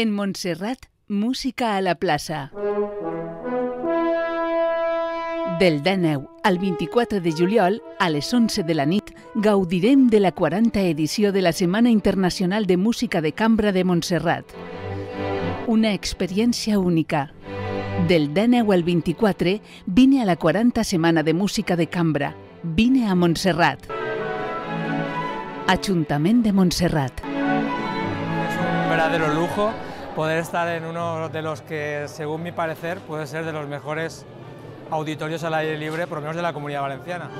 En Montserrat, música a la plaça. Del 19 al 24 de juliol, a les 11 de la nit, gaudirem de la 40a edició de la Setmana Internacional de Música de Cambra de Montserrat. Una experiència única. Del 19 al 24, vine a la 40 Setmana de Música de Cambra. Vine a Montserrat. Ajuntament de Montserrat. Es un verdadero lujo poder estar en uno de los que, según mi parecer, puede ser de los mejores auditorios al aire libre, por lo menos de la Comunidad Valenciana.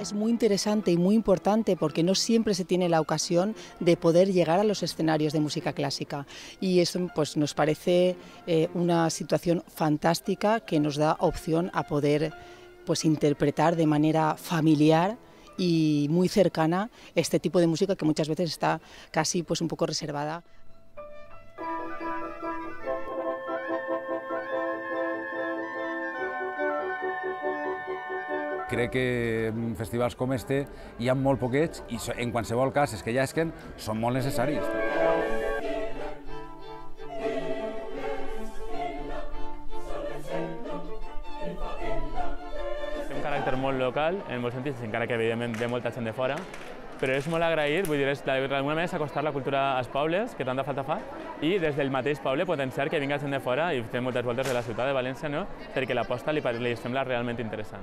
Es muy interesante y muy importante porque no siempre se tiene la ocasión de poder llegar a los escenarios de música clásica y eso pues, nos parece eh, una situación fantástica que nos da opción a poder pues, interpretar de manera familiar y muy cercana este tipo de música que muchas veces está casi pues, un poco reservada crec que en festivals com este hi ha molt poquets i en qualsevol cas és que ja esquen són molt necessaris. Caràcter molt local, en molts sentits, encara que evidentment ve molta gent de fora, però és molt agraït, vull dir, és d'alguna manera és acostar la cultura als pobles, que tanta falta fa, i des del mateix poble potenciar que vinga gent de fora i fer moltes voltes de la ciutat de València, no? perquè l'aposta li, li sembla realment interessant.